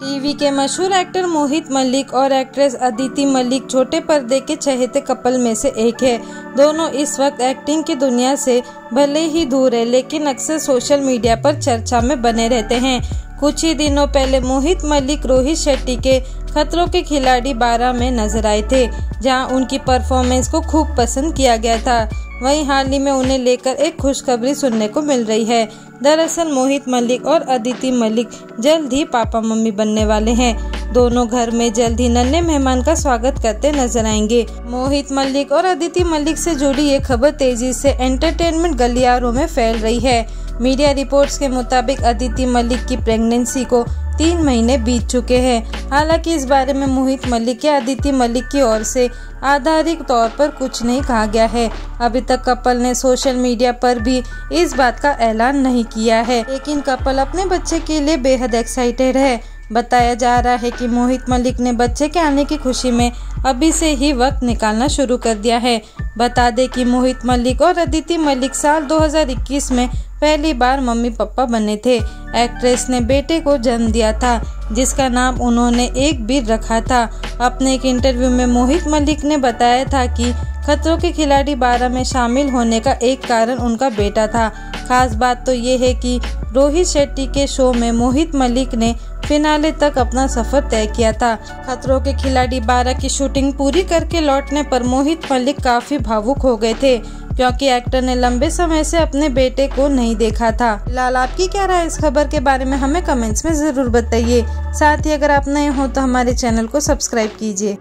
TV के मशहूर actor मोहित मलिक और एक्ट्रेस अदिति मलिक छोटे पर्दे के चहेते कपल में से एक है। दोनों इस वक्त एक्टिंग की दुनिया से भले ही दूर है, लेकिन अक्सर सोशल मीडिया पर चर्चा में बने रहते हैं। कुछ ही दिनों पहले मोहित मलिक रोहित शेट्टी के खतरों के खिलाड़ी बारह में नज़र आए थे, जहाँ उनकी परफॉर्मेंस को खूब पसंद किया गया था। वहीं हाल ही में उन्हें लेकर एक खुशखबरी सुनने को मिल रही है। दरअसल मोहित मलिक और अदिति मलिक जल्द ही पापा मम्मी बनने वाले हैं। दोनों घर में जल्द ही नन्हे मेहमान का स्वागत करते नज़र आएँगे। मोहित मलिक और अदिति मलिक से जुड़ी ये खबर तेज़ी से एंटरटेनमेंट गलियारों में फैल रही है। मीडिया रिपोर्ट्स के मुताबिक अदिति मलिक की प्रेगनेंसी को तीन महीने बीत चुके हैं। हालाँकि इस बारे में मोहित मलिक या अदिति मलिक की ओर से आधारित तौर पर कुछ नहीं कहा गया है। अभी तक कपल ने सोशल मीडिया पर भी इस बात का ऐलान नहीं किया है। लेकिन कपल अपने बच्चे के लिए बेहद एक्साइटेड है। बताया जा रहा है कि मोहित मलिक ने बच्चे के आने की खुशी में अभी से ही वक्त निकालना शुरू कर दिया है। बता दें कि मोहित मलिक और अदिति मलिक साल 2021 में पहली बार मम्मी पापा बने थे। एक्ट्रेस ने बेटे को जन्म दिया था, जिसका नाम उन्होंने एक बीर रखा था। अपने एक इंटरव्यू में मोहित मलिक ने बताया था कि खतरों के खिलाड़ी बारह में शामिल होने का एक कारण उनका बेटा था। खास बात तो ये है कि रोहित शेट्टी के शो में मोहित मलिक ने फिनाले तक अपना सफ़र तय किया था। खतरों के खिलाड़ी बारह की शूटिंग पूरी करके लौटने पर मोहित मलिक काफ़ी भावुक हो गए थे। क्योंकि एक्टर ने लंबे समय से अपने बेटे को नहीं देखा था। लाल, आपकी क्या राय इस खबर के बारे में? हमें कमेंट्स में ज़रूर बताइए। साथ ही अगर आप नए हो तो हमारे चैनल को सब्सक्राइब कीजिए।